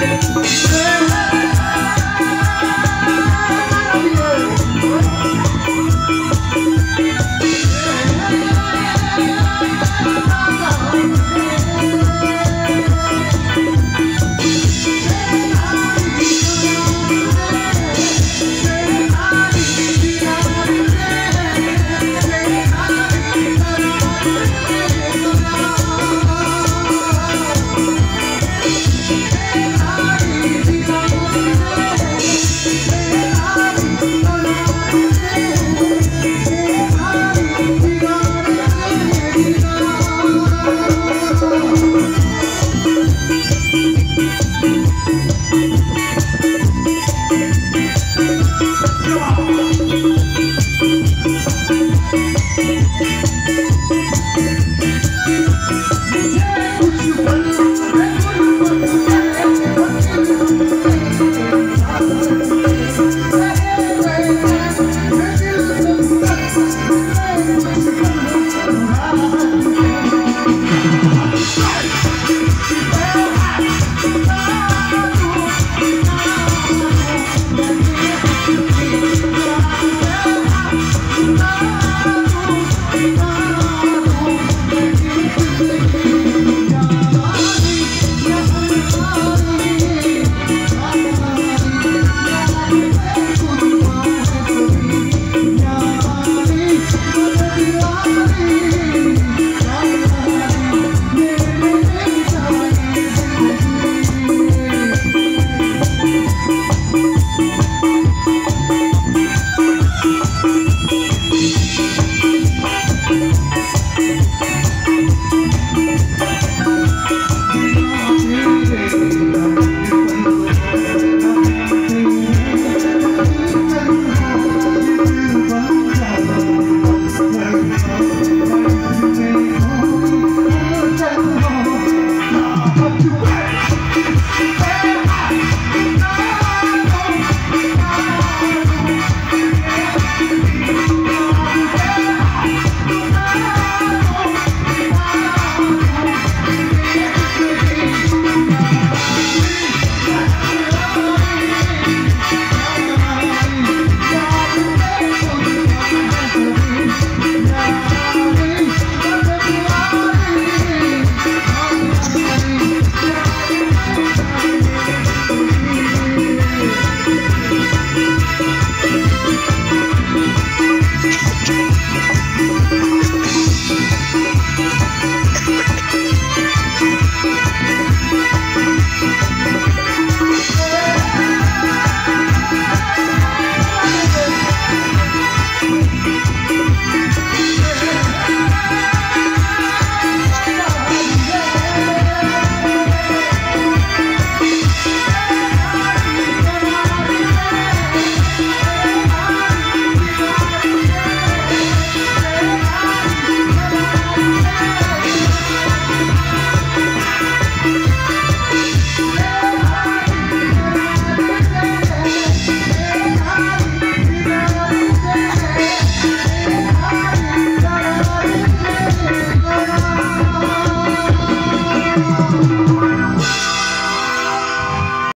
Música